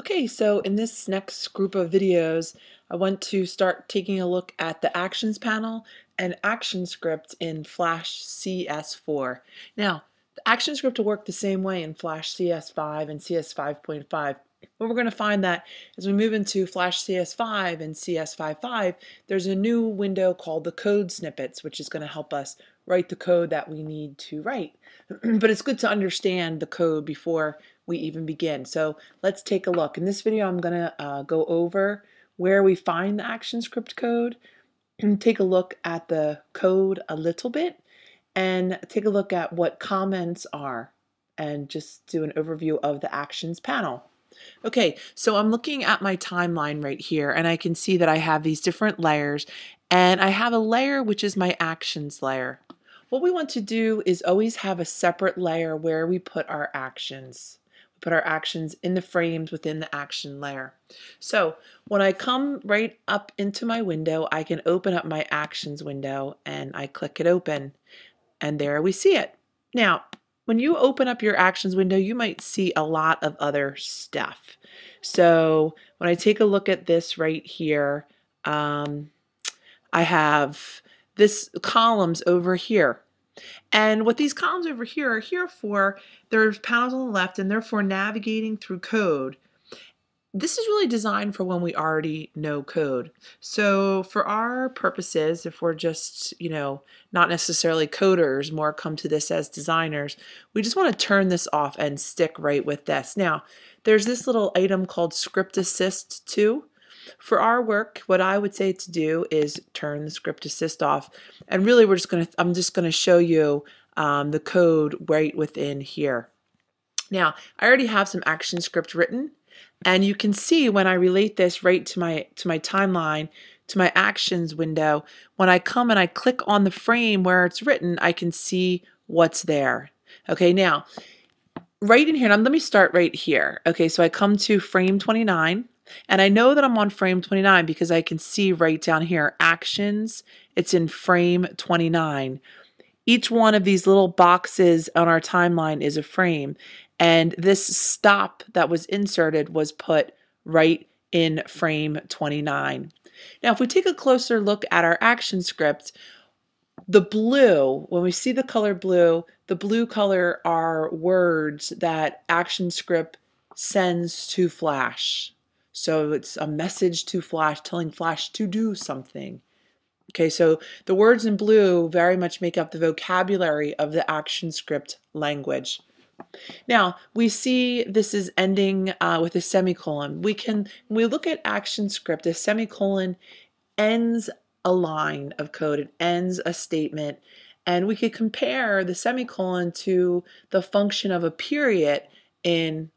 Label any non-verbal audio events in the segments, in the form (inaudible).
Okay, so in this next group of videos, I want to start taking a look at the Actions panel and ActionScript in Flash CS4. Now, the ActionScript will work the same way in Flash CS5 and CS5.5. But we're going to find that as we move into Flash CS5 and CS55, there's a new window called the code snippets, which is going to help us write the code that we need to write. (clears throat) but it's good to understand the code before we even begin. So let's take a look. In this video, I'm going to uh, go over where we find the ActionScript code and (clears throat) take a look at the code a little bit and take a look at what comments are and just do an overview of the actions panel. Okay, so I'm looking at my timeline right here and I can see that I have these different layers and I have a layer which is my actions layer. What we want to do is always have a separate layer where we put our actions put our actions in the frames within the action layer. So when I come right up into my window, I can open up my actions window and I click it open and there we see it. Now, when you open up your actions window, you might see a lot of other stuff. So when I take a look at this right here, um, I have this columns over here. And what these columns over here are here for, there's panels on the left and they're for navigating through code. This is really designed for when we already know code. So for our purposes, if we're just, you know, not necessarily coders, more come to this as designers, we just want to turn this off and stick right with this. Now, there's this little item called Script Assist 2. For our work, what I would say to do is turn the script assist off. And really, we're just to, I'm just going to show you um, the code right within here. Now, I already have some action script written, and you can see when I relate this right to my to my timeline, to my actions window, when I come and I click on the frame where it's written, I can see what's there. Okay, now, right in here, now let me start right here. Okay, so I come to frame 29, and I know that I'm on frame 29 because I can see right down here, actions, it's in frame 29. Each one of these little boxes on our timeline is a frame. And this stop that was inserted was put right in frame 29. Now, if we take a closer look at our action script, the blue, when we see the color blue, the blue color are words that ActionScript sends to Flash. So it's a message to Flash telling Flash to do something. Okay, so the words in blue very much make up the vocabulary of the ActionScript language. Now, we see this is ending uh, with a semicolon. We can, when we look at ActionScript, a semicolon ends a line of code, it ends a statement, and we could compare the semicolon to the function of a period in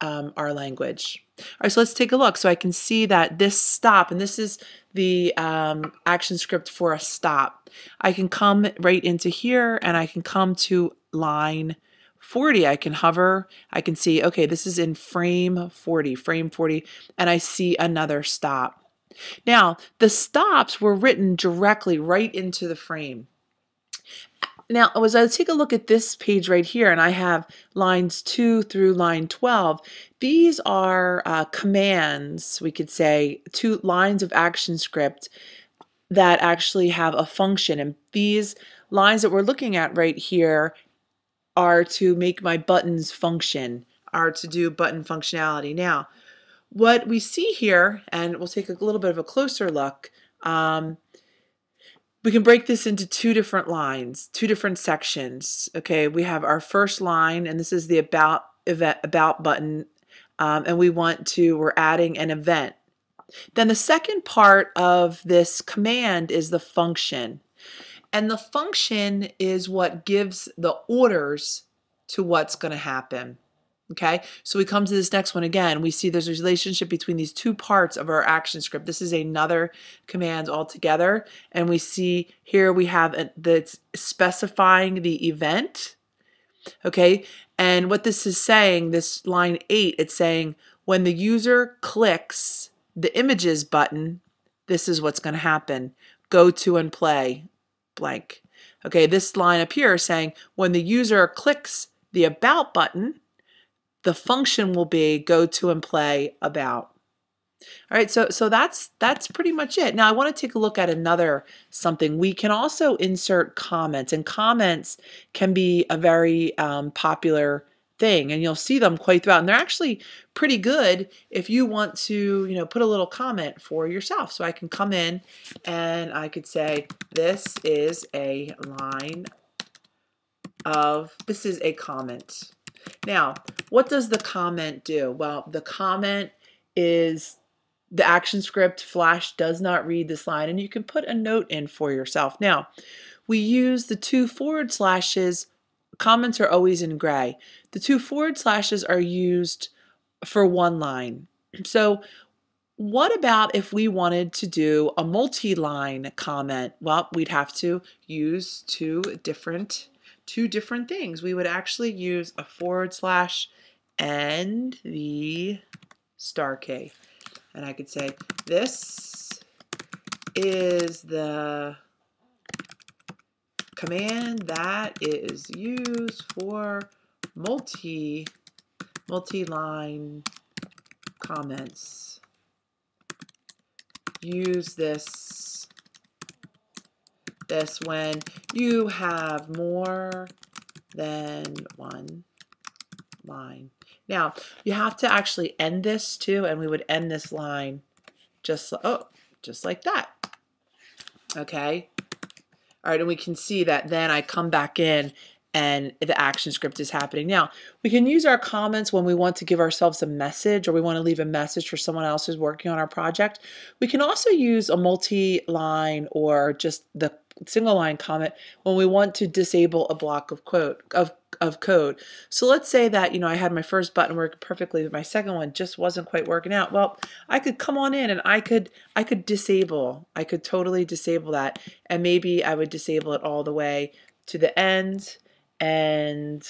um, our language. All right, so let's take a look. So I can see that this stop, and this is the um, action script for a stop. I can come right into here and I can come to line 40. I can hover, I can see, okay, this is in frame 40, frame 40, and I see another stop. Now, the stops were written directly right into the frame. Now, as I take a look at this page right here, and I have lines 2 through line 12, these are uh, commands, we could say, two lines of action script that actually have a function. And these lines that we're looking at right here are to make my buttons function, are to do button functionality. Now, what we see here, and we'll take a little bit of a closer look, um, we can break this into two different lines, two different sections. Okay, we have our first line, and this is the about event about button, um, and we want to we're adding an event. Then the second part of this command is the function, and the function is what gives the orders to what's going to happen. Okay, so we come to this next one again. We see there's a relationship between these two parts of our action script. This is another command altogether. And we see here we have that's specifying the event. Okay, and what this is saying, this line eight, it's saying when the user clicks the images button, this is what's going to happen. Go to and play blank. Okay, this line up here is saying when the user clicks the about button, the function will be go to and play about. All right, so so that's that's pretty much it. Now I want to take a look at another something. We can also insert comments, and comments can be a very um, popular thing, and you'll see them quite throughout. And they're actually pretty good if you want to, you know, put a little comment for yourself. So I can come in and I could say, "This is a line of this is a comment." Now, what does the comment do? Well, the comment is the action script Flash does not read this line and you can put a note in for yourself. Now, we use the two forward slashes. Comments are always in gray. The two forward slashes are used for one line. (clears throat) So what about if we wanted to do a multi-line comment? Well, we'd have to use two different two different things. We would actually use a forward slash and the star key. And I could say, this is the command that is used for multi multi-line comments. Use this this when you have more than one line. Now, you have to actually end this too, and we would end this line just, oh, just like that. Okay. All right, and we can see that then I come back in and the action script is happening. Now, we can use our comments when we want to give ourselves a message or we want to leave a message for someone else who's working on our project. We can also use a multi-line or just the single line comment when we want to disable a block of quote of of code. So let's say that, you know, I had my first button work perfectly, but my second one just wasn't quite working out. Well, I could come on in and I could I could disable. I could totally disable that. And maybe I would disable it all the way to the end and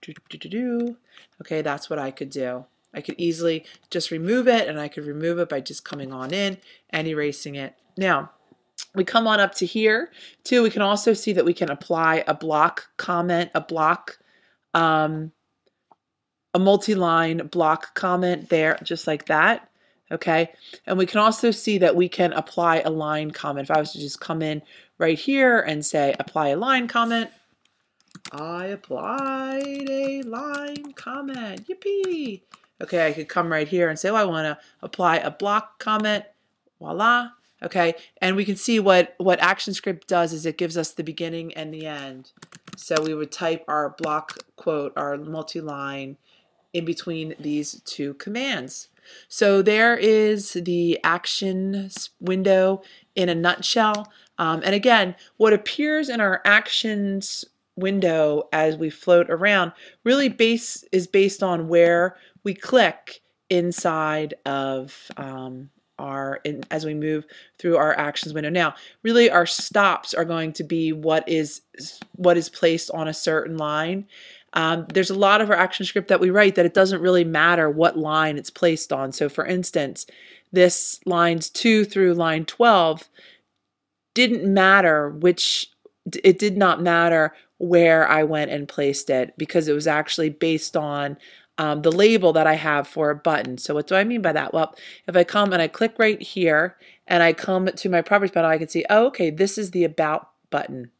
do, do, do, do. okay, that's what I could do. I could easily just remove it and I could remove it by just coming on in and erasing it. Now, we come on up to here too. We can also see that we can apply a block comment, a block, um, a multi-line block comment there, just like that. Okay, and we can also see that we can apply a line comment. If I was to just come in right here and say apply a line comment, I applied a line comment. Yippee! Okay, I could come right here and say, oh, I want to apply a block comment. Voila. Okay, and we can see what, what ActionScript does is it gives us the beginning and the end. So we would type our block quote, our multi-line in between these two commands. So there is the actions window in a nutshell. Um, and again, what appears in our actions window as we float around really base is based on where we click inside of um, our in, as we move through our actions window. Now, really our stops are going to be what is what is placed on a certain line. Um, there's a lot of our action script that we write that it doesn't really matter what line it's placed on. So for instance, this lines 2 through line 12 didn't matter which it did not matter where I went and placed it because it was actually based on um, the label that I have for a button. So what do I mean by that? Well, if I come and I click right here and I come to my properties panel, I can see, oh, okay, this is the about button.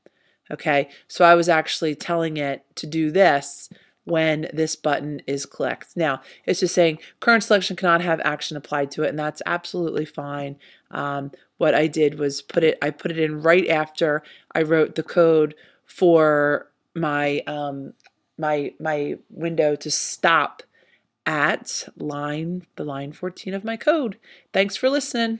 Okay, so I was actually telling it to do this when this button is clicked. Now, it's just saying current selection cannot have action applied to it, and that's absolutely fine. Um, what I did was put it, I put it in right after I wrote the code for my um, my my window to stop at line the line 14 of my code. Thanks for listening.